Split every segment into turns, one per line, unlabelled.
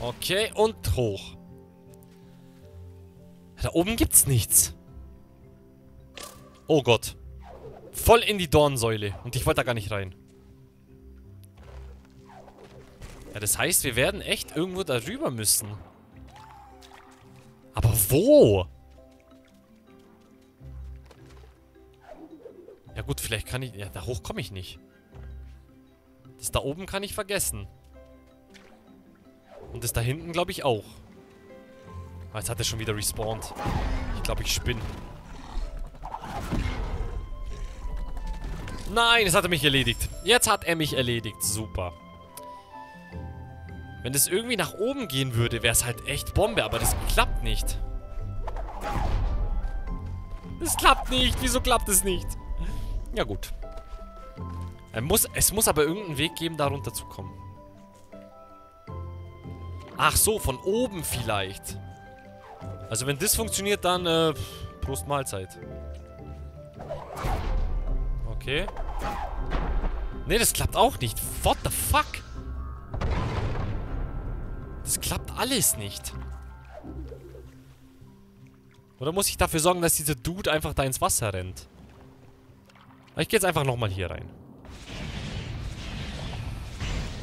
Okay, und hoch. Da oben gibt's nichts. Oh Gott. Voll in die Dornsäule. Und ich wollte da gar nicht rein. Ja, das heißt, wir werden echt irgendwo darüber müssen. Aber wo? Ja gut, vielleicht kann ich... Ja, da hoch komme ich nicht. Das da oben kann ich vergessen. Und das da hinten glaube ich auch. Ah, jetzt hat er schon wieder respawned. Ich glaube, ich spinne. Nein, jetzt hat er mich erledigt. Jetzt hat er mich erledigt. Super. Wenn das irgendwie nach oben gehen würde, wäre es halt echt Bombe. Aber das klappt nicht. Das klappt nicht. Wieso klappt es nicht? Ja, gut. Er muss, es muss aber irgendeinen Weg geben, da runterzukommen. Ach so, von oben vielleicht. Also wenn das funktioniert, dann äh, Prost Mahlzeit. Okay. Ne, das klappt auch nicht. What the fuck? Das klappt alles nicht. Oder muss ich dafür sorgen, dass dieser Dude einfach da ins Wasser rennt? Ich gehe jetzt einfach nochmal hier rein.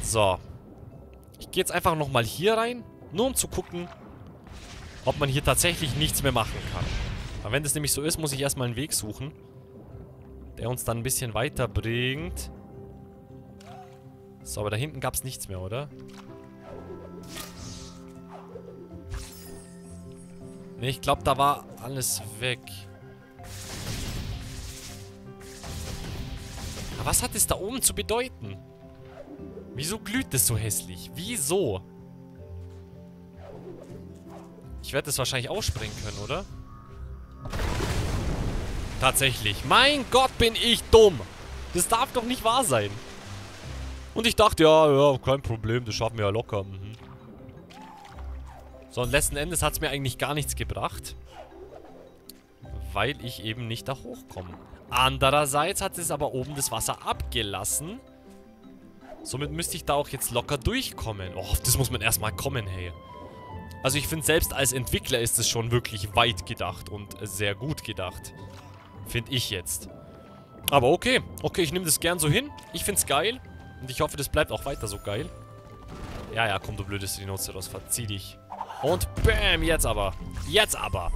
So. Ich gehe jetzt einfach nochmal hier rein. Nur um zu gucken, ob man hier tatsächlich nichts mehr machen kann. Aber wenn das nämlich so ist, muss ich erstmal einen Weg suchen, der uns dann ein bisschen weiterbringt. So, aber da hinten gab es nichts mehr, oder? Ne, ich glaube, da war alles weg. Aber was hat es da oben zu bedeuten? Wieso glüht das so hässlich? Wieso? Ich werde das wahrscheinlich ausspringen können, oder? Tatsächlich. Mein Gott, bin ich dumm. Das darf doch nicht wahr sein. Und ich dachte, ja, ja, kein Problem, das schaffen wir ja locker. Mhm. So, und letzten Endes hat es mir eigentlich gar nichts gebracht. Weil ich eben nicht da hochkomme. Andererseits hat es aber oben das Wasser abgelassen. Somit müsste ich da auch jetzt locker durchkommen. Oh, das muss man erstmal kommen, hey. Also ich finde, selbst als Entwickler ist es schon wirklich weit gedacht und sehr gut gedacht. Finde ich jetzt. Aber okay. Okay, ich nehme das gern so hin. Ich finde es geil. Und ich hoffe, das bleibt auch weiter so geil. Ja, ja, komm, du blödes Rhinoceros. Verzieh dich. Und bam, jetzt aber. Jetzt aber.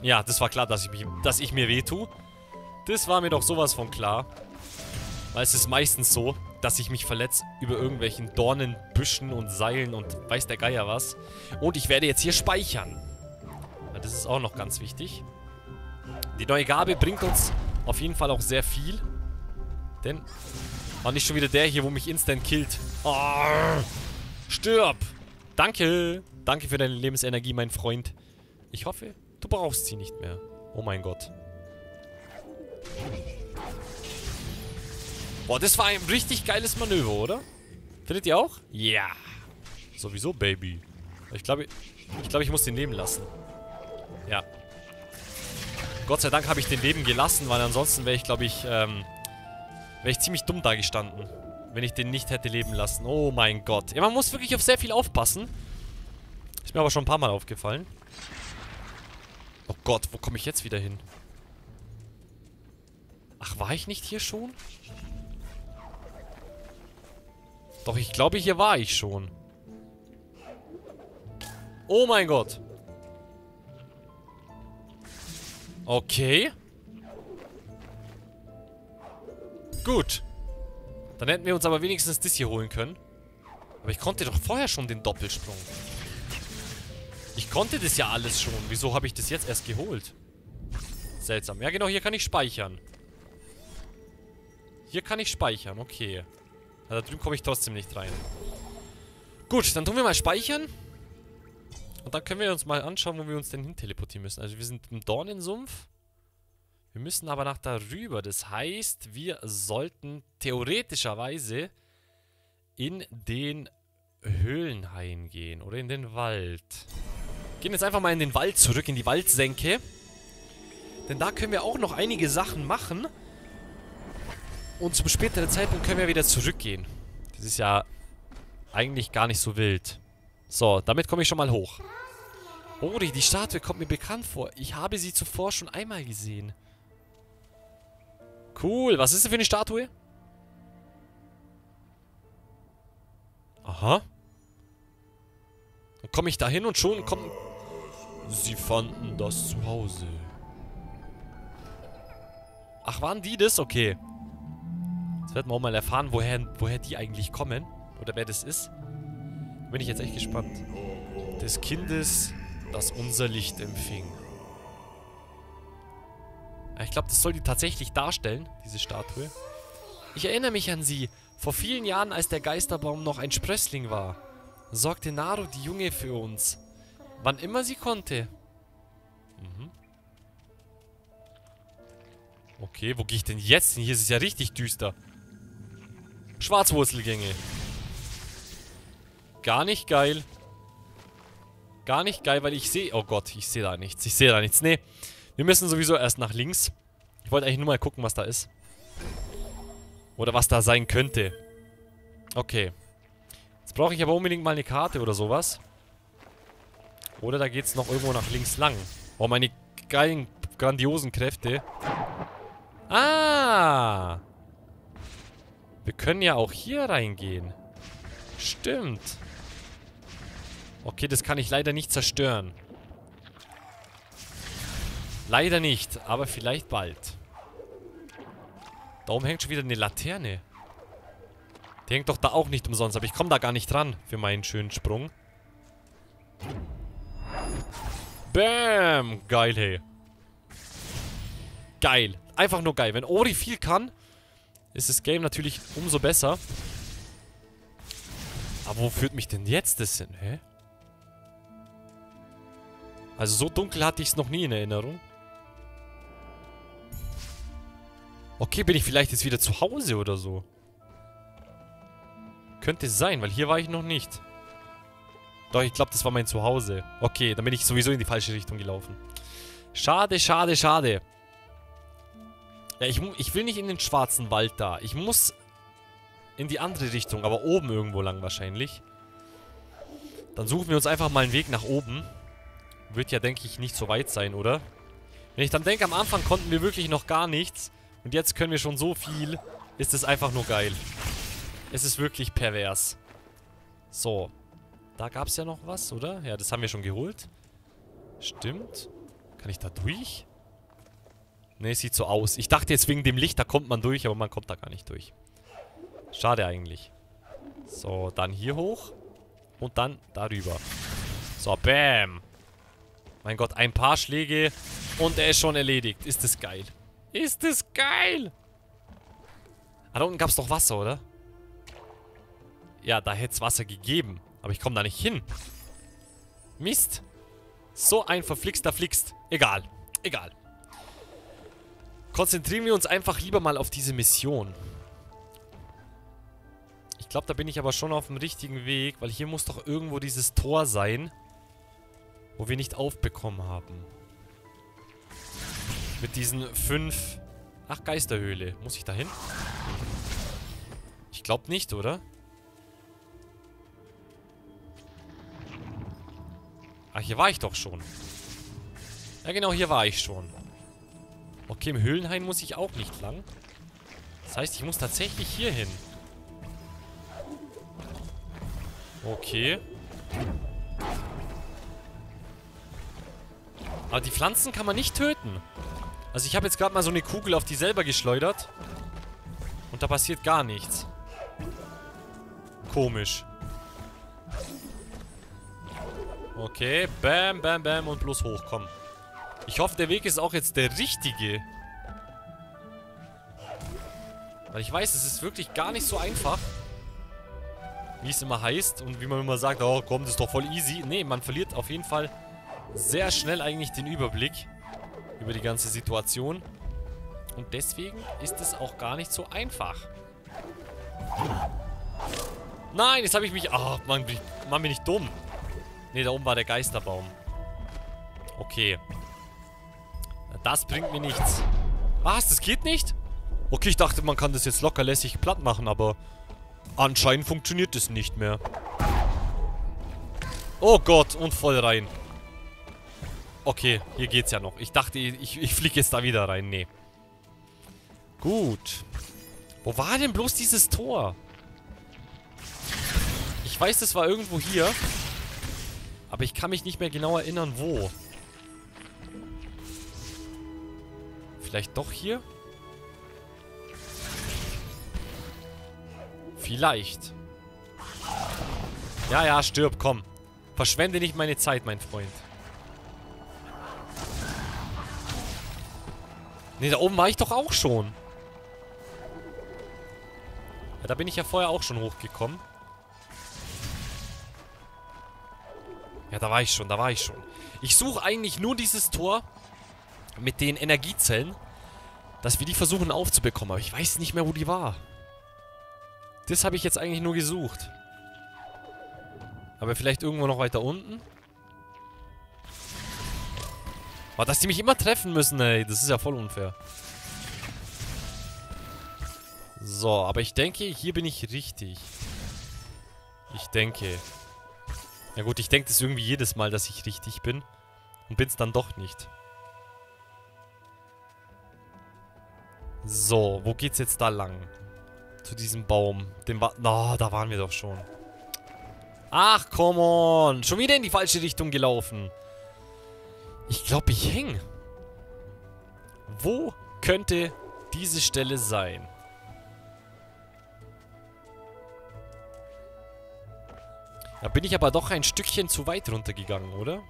Ja, das war klar, dass ich, mich, dass ich mir wehtue. Das war mir doch sowas von klar. Weil es ist meistens so, dass ich mich verletze über irgendwelchen Dornen, Büschen und Seilen und weiß der Geier was. Und ich werde jetzt hier speichern. Das ist auch noch ganz wichtig. Die neue Gabe bringt uns auf jeden Fall auch sehr viel. Denn... Oh, nicht schon wieder der hier, wo mich instant killt. Oh, stirb! Danke! Danke für deine Lebensenergie, mein Freund. Ich hoffe, du brauchst sie nicht mehr. Oh mein Gott. Boah, das war ein richtig geiles Manöver, oder? Findet ihr auch? Ja. Sowieso, Baby. Ich glaube, ich glaube, ich muss den leben lassen. Ja. Gott sei Dank habe ich den Leben gelassen, weil ansonsten wäre ich, glaube ich, ähm, wäre ich ziemlich dumm da gestanden. Wenn ich den nicht hätte leben lassen. Oh mein Gott. Ja, man muss wirklich auf sehr viel aufpassen. Ist mir aber schon ein paar Mal aufgefallen. Oh Gott, wo komme ich jetzt wieder hin? Ach, war ich nicht hier schon? Doch, ich glaube, hier war ich schon. Oh mein Gott. Okay. Gut. Dann hätten wir uns aber wenigstens das hier holen können. Aber ich konnte doch vorher schon den Doppelsprung. Ich konnte das ja alles schon. Wieso habe ich das jetzt erst geholt? Seltsam. Ja genau, hier kann ich speichern. Hier kann ich speichern, okay. Ja, da drüben komme ich trotzdem nicht rein. Gut, dann tun wir mal speichern. Und dann können wir uns mal anschauen, wo wir uns denn hin teleportieren müssen. Also wir sind im Dornensumpf. Wir müssen aber nach darüber. Das heißt, wir sollten theoretischerweise in den Höhlenhain gehen. Oder in den Wald. Gehen jetzt einfach mal in den Wald zurück, in die Waldsenke. Denn da können wir auch noch einige Sachen machen. Und zum späteren Zeitpunkt können wir wieder zurückgehen. Das ist ja eigentlich gar nicht so wild. So, damit komme ich schon mal hoch. Ori, die Statue kommt mir bekannt vor. Ich habe sie zuvor schon einmal gesehen. Cool. Was ist denn für eine Statue? Aha. Dann komme ich da hin und schon kommen... Sie fanden das zu Hause. Ach, waren die das? Okay. Werden wir auch mal erfahren, woher, woher die eigentlich kommen. Oder wer das ist. Bin ich jetzt echt gespannt. Des Kindes, das unser Licht empfing. Ich glaube, das soll die tatsächlich darstellen, diese Statue. Ich erinnere mich an sie. Vor vielen Jahren, als der Geisterbaum noch ein Sprössling war, sorgte Naru die Junge für uns. Wann immer sie konnte. Mhm. Okay, wo gehe ich denn jetzt hin? Hier ist es ja richtig düster. Schwarzwurzelgänge. Gar nicht geil. Gar nicht geil, weil ich sehe... Oh Gott, ich sehe da nichts. Ich sehe da nichts. Nee, wir müssen sowieso erst nach links. Ich wollte eigentlich nur mal gucken, was da ist. Oder was da sein könnte. Okay. Jetzt brauche ich aber unbedingt mal eine Karte oder sowas. Oder da geht es noch irgendwo nach links lang. Oh, meine geilen, grandiosen Kräfte. Ah! Wir können ja auch hier reingehen. Stimmt. Okay, das kann ich leider nicht zerstören. Leider nicht, aber vielleicht bald. Da oben hängt schon wieder eine Laterne. Die hängt doch da auch nicht umsonst, aber ich komme da gar nicht dran für meinen schönen Sprung. Bam! Geil, hey. Geil. Einfach nur geil. Wenn Ori viel kann, ist das Game natürlich umso besser. Aber wo führt mich denn jetzt das hin? Hä? Also so dunkel hatte ich es noch nie in Erinnerung. Okay, bin ich vielleicht jetzt wieder zu Hause oder so? Könnte sein, weil hier war ich noch nicht. Doch, ich glaube, das war mein Zuhause. Okay, dann bin ich sowieso in die falsche Richtung gelaufen. Schade, schade, schade. Ja, ich, ich will nicht in den schwarzen Wald da. Ich muss in die andere Richtung, aber oben irgendwo lang wahrscheinlich. Dann suchen wir uns einfach mal einen Weg nach oben. Wird ja, denke ich, nicht so weit sein, oder? Wenn ich dann denke, am Anfang konnten wir wirklich noch gar nichts. Und jetzt können wir schon so viel. Ist es einfach nur geil. Es ist wirklich pervers. So. Da gab es ja noch was, oder? Ja, das haben wir schon geholt. Stimmt. Kann ich da durch? Ne, sieht so aus. Ich dachte jetzt wegen dem Licht, da kommt man durch, aber man kommt da gar nicht durch. Schade eigentlich. So, dann hier hoch. Und dann darüber. So, bam. Mein Gott, ein paar Schläge und er ist schon erledigt. Ist das geil. Ist das geil. Ah, da unten gab es doch Wasser, oder? Ja, da hätte es Wasser gegeben. Aber ich komme da nicht hin. Mist. So ein verflixter Flixt. Egal. Egal. Konzentrieren wir uns einfach lieber mal auf diese Mission. Ich glaube, da bin ich aber schon auf dem richtigen Weg, weil hier muss doch irgendwo dieses Tor sein, wo wir nicht aufbekommen haben. Mit diesen fünf... Ach, Geisterhöhle. Muss ich da hin? Ich glaube nicht, oder? Ach, hier war ich doch schon. Ja, genau, hier war ich schon. Okay, im Höhlenhain muss ich auch nicht lang. Das heißt, ich muss tatsächlich hier hin. Okay. Aber die Pflanzen kann man nicht töten. Also ich habe jetzt gerade mal so eine Kugel auf die selber geschleudert. Und da passiert gar nichts. Komisch. Okay, bam, bam, bam und bloß hochkommen. Ich hoffe, der Weg ist auch jetzt der richtige. Weil ich weiß, es ist wirklich gar nicht so einfach. Wie es immer heißt und wie man immer sagt, oh komm, das ist doch voll easy. Nee, man verliert auf jeden Fall sehr schnell eigentlich den Überblick über die ganze Situation. Und deswegen ist es auch gar nicht so einfach. Nein, jetzt habe ich mich... Ach, oh, Mann, Mann, bin ich dumm. Ne, da oben war der Geisterbaum. Okay. Das bringt mir nichts. Was? Das geht nicht? Okay, ich dachte, man kann das jetzt locker lässig platt machen, aber anscheinend funktioniert das nicht mehr. Oh Gott, und voll rein. Okay, hier geht's ja noch. Ich dachte, ich, ich fliege jetzt da wieder rein. Nee. Gut. Wo war denn bloß dieses Tor? Ich weiß, das war irgendwo hier. Aber ich kann mich nicht mehr genau erinnern, wo. Vielleicht doch hier? Vielleicht. Ja, ja, stirb, komm. Verschwende nicht meine Zeit, mein Freund. Ne, da oben war ich doch auch schon. Ja, da bin ich ja vorher auch schon hochgekommen. Ja, da war ich schon, da war ich schon. Ich suche eigentlich nur dieses Tor mit den Energiezellen, dass wir die versuchen aufzubekommen. Aber ich weiß nicht mehr, wo die war. Das habe ich jetzt eigentlich nur gesucht. Aber vielleicht irgendwo noch weiter unten? Oh, dass die mich immer treffen müssen, ey. Das ist ja voll unfair. So, aber ich denke, hier bin ich richtig. Ich denke. Ja gut, ich denke das irgendwie jedes Mal, dass ich richtig bin. Und bin es dann doch nicht. So, wo geht's jetzt da lang? Zu diesem Baum. Dem war... Na, oh, da waren wir doch schon. Ach, come on. Schon wieder in die falsche Richtung gelaufen. Ich glaube, ich hänge. Wo könnte diese Stelle sein? Da bin ich aber doch ein Stückchen zu weit runtergegangen, oder?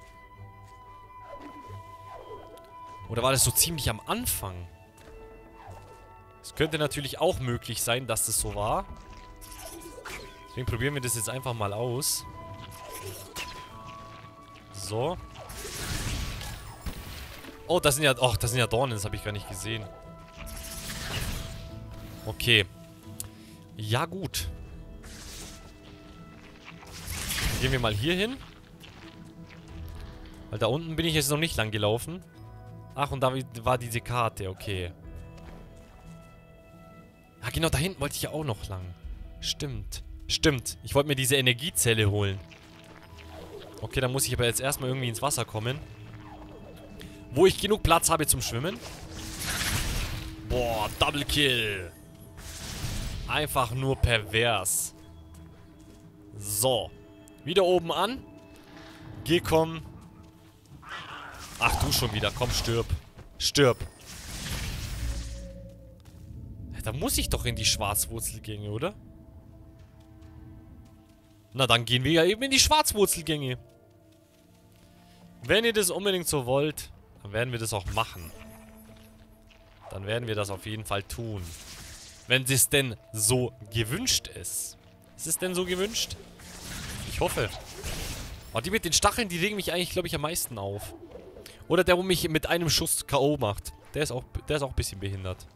Oder war das so ziemlich am Anfang? Es könnte natürlich auch möglich sein, dass das so war. Deswegen probieren wir das jetzt einfach mal aus. So. Oh, das sind ja... Oh, das sind ja Dornen. Das habe ich gar nicht gesehen. Okay. Ja, gut. Gehen wir mal hier hin. Weil da unten bin ich jetzt noch nicht lang gelaufen. Ach, und da war diese Karte. Okay. Ah, genau, da hinten wollte ich ja auch noch lang. Stimmt. Stimmt. Ich wollte mir diese Energiezelle holen. Okay, dann muss ich aber jetzt erstmal irgendwie ins Wasser kommen. Wo ich genug Platz habe zum Schwimmen. Boah, Double Kill. Einfach nur pervers. So. Wieder oben an. Geh, komm. Ach, du schon wieder. Komm, stirb. Stirb. Da muss ich doch in die Schwarzwurzelgänge, oder? Na, dann gehen wir ja eben in die Schwarzwurzelgänge. Wenn ihr das unbedingt so wollt, dann werden wir das auch machen. Dann werden wir das auf jeden Fall tun. Wenn es denn so gewünscht ist. Ist es denn so gewünscht? Ich hoffe. Oh, die mit den Stacheln, die regen mich eigentlich, glaube ich, am meisten auf. Oder der, wo mich mit einem Schuss K.O. macht. Der ist auch, der ist auch ein bisschen behindert.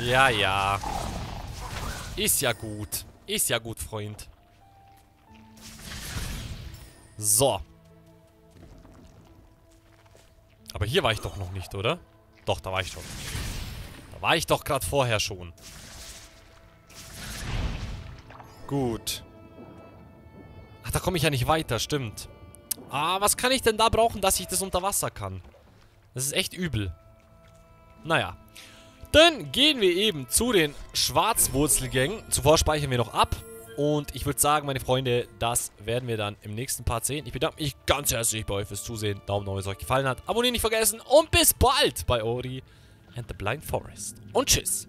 Ja, ja. Ist ja gut. Ist ja gut, Freund. So. Aber hier war ich doch noch nicht, oder? Doch, da war ich schon. Da war ich doch gerade vorher schon. Gut. Ach, da komme ich ja nicht weiter, stimmt. Ah, was kann ich denn da brauchen, dass ich das unter Wasser kann? Das ist echt übel. Naja. Dann gehen wir eben zu den Schwarzwurzelgängen. Zuvor speichern wir noch ab. Und ich würde sagen, meine Freunde, das werden wir dann im nächsten Part sehen. Ich bedanke mich ganz herzlich bei euch fürs Zusehen. Daumen nach, wenn es euch gefallen hat. Abonnieren nicht vergessen. Und bis bald bei Ori and the Blind Forest. Und tschüss.